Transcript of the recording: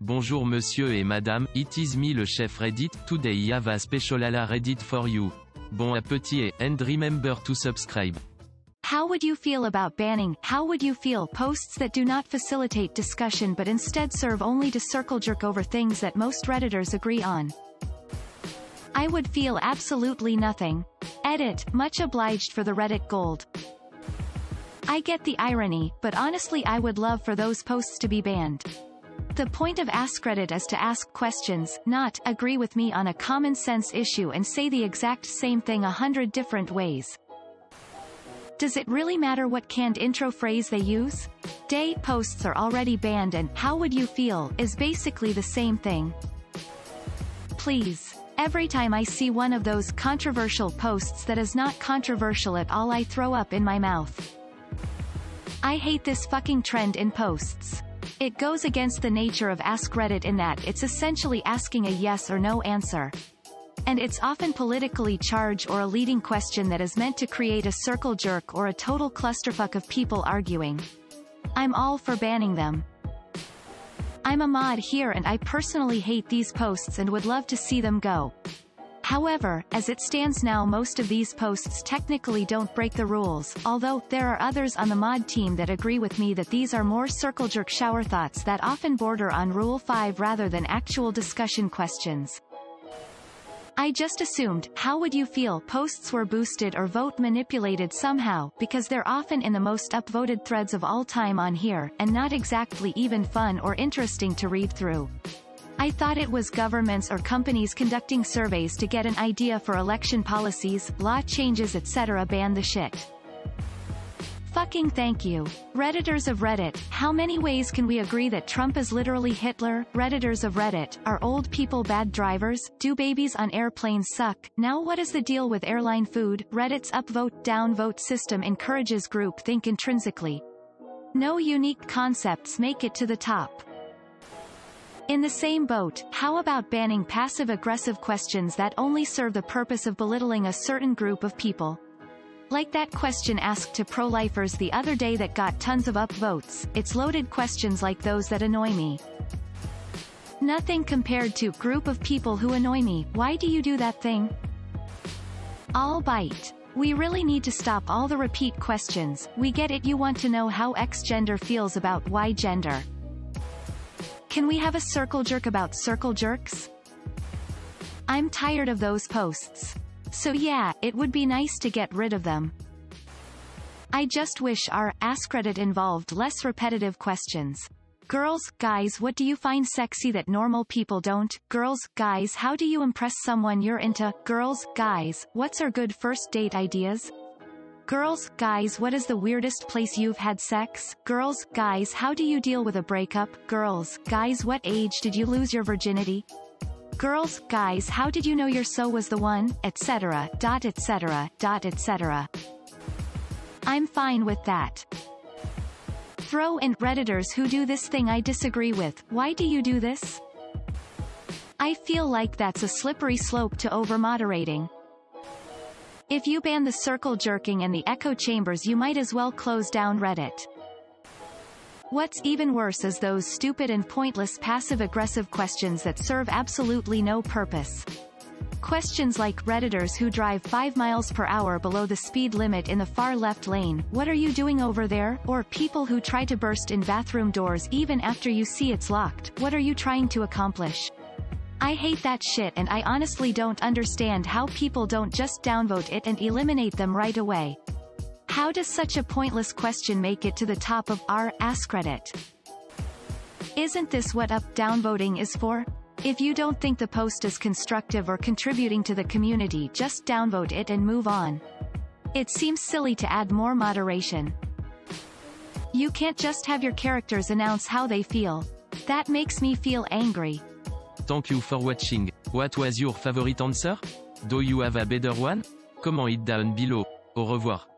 Bonjour monsieur et madame, it is me le chef Reddit, today I have a special ala Reddit for you. Bon appétit and remember to subscribe. How would you feel about banning, how would you feel posts that do not facilitate discussion but instead serve only to circle jerk over things that most Redditors agree on? I would feel absolutely nothing. Edit, much obliged for the Reddit gold. I get the irony, but honestly I would love for those posts to be banned. The point of Ask AskReddit is to ask questions, not agree with me on a common sense issue and say the exact same thing a hundred different ways. Does it really matter what canned intro phrase they use? DAE posts are already banned and how would you feel is basically the same thing. Please. Every time I see one of those controversial posts that is not controversial at all I throw up in my mouth. I hate this fucking trend in posts. It goes against the nature of Ask Reddit in that it's essentially asking a yes or no answer and it's often politically charged or a leading question that is meant to create a circle jerk or a total clusterfuck of people arguing. I'm all for banning them. I'm a mod here and I personally hate these posts and would love to see them go. However, as it stands now most of these posts technically don't break the rules, although, there are others on the mod team that agree with me that these are more circle jerk shower thoughts that often border on Rule 5 rather than actual discussion questions. I just assumed, how would you feel posts were boosted or vote manipulated somehow, because they're often in the most upvoted threads of all time on here, and not exactly even fun or interesting to read through. I thought it was governments or companies conducting surveys to get an idea for election policies, law changes etc. ban the shit. Fucking thank you. Redditors of Reddit, how many ways can we agree that Trump is literally Hitler? Redditors of Reddit, are old people bad drivers? Do babies on airplanes suck? Now what is the deal with airline food? Reddit's upvote downvote system encourages group think intrinsically. No unique concepts make it to the top. In the same boat, how about banning passive-aggressive questions that only serve the purpose of belittling a certain group of people? Like that question asked to pro-lifers the other day that got tons of upvotes, it's loaded questions like those that annoy me. Nothing compared to group of people who annoy me, why do you do that thing? All bite. We really need to stop all the repeat questions, we get it you want to know how X gender feels about Y gender. Can we have a circle jerk about circle jerks? I'm tired of those posts. So yeah, it would be nice to get rid of them. I just wish our Ask AskReddit involved less repetitive questions. Girls, guys what do you find sexy that normal people don't? Girls, guys how do you impress someone you're into? Girls, guys, what's our good first date ideas? Girls, guys what is the weirdest place you've had sex? Girls, guys how do you deal with a breakup? Girls, guys what age did you lose your virginity? Girls, guys how did you know your so was the one, etc. dot etc. dot etc. I'm fine with that. Throw in Redditors who do this thing I disagree with, why do you do this? I feel like that's a slippery slope to over-moderating. If you ban the circle jerking and the echo chambers you might as well close down Reddit. What's even worse is those stupid and pointless passive-aggressive questions that serve absolutely no purpose. Questions like Redditors who drive 5 miles per hour below the speed limit in the far left lane, what are you doing over there? Or people who try to burst in bathroom doors even after you see it's locked, what are you trying to accomplish? I hate that shit and I honestly don't understand how people don't just downvote it and eliminate them right away. How does such a pointless question make it to the top of our AskReddit? Isn't this what up-down voting is for? If you don't think the post is constructive or contributing to the community just downvote it and move on. It seems silly to add more moderation. You can't just have your characters announce how they feel. That makes me feel angry. Thank you for watching. What was your favorite answer? Do you have a better one? Comment it down below. Au revoir.